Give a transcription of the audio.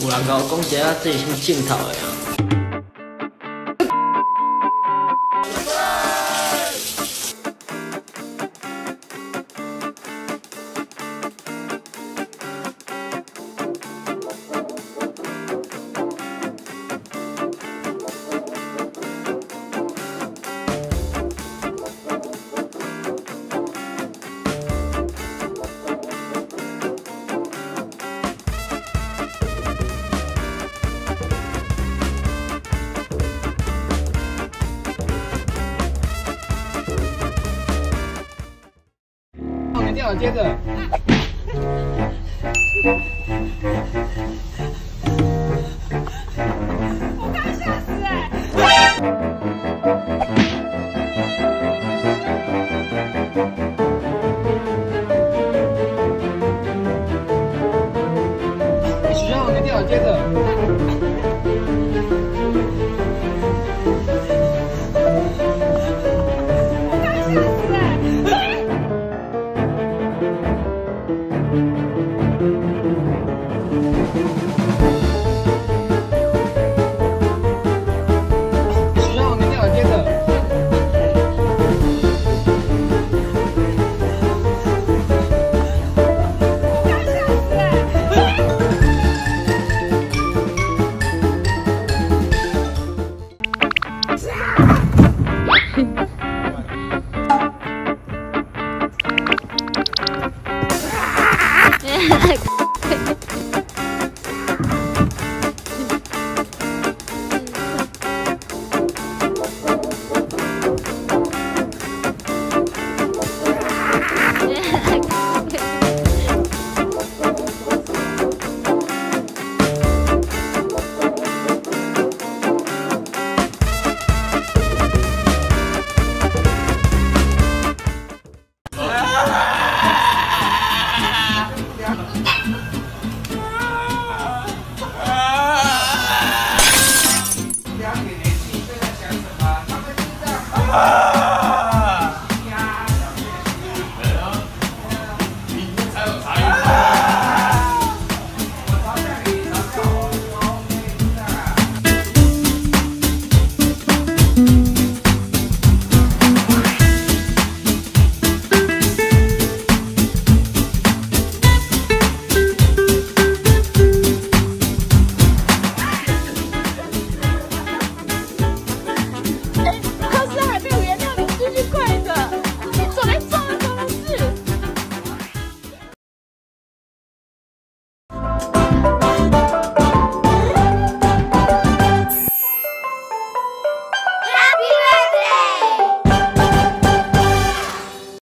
有人甲我讲一下这是什么镜头的啊？掉，接着。我快吓死哎！许让我掉，接着。啊！Ah!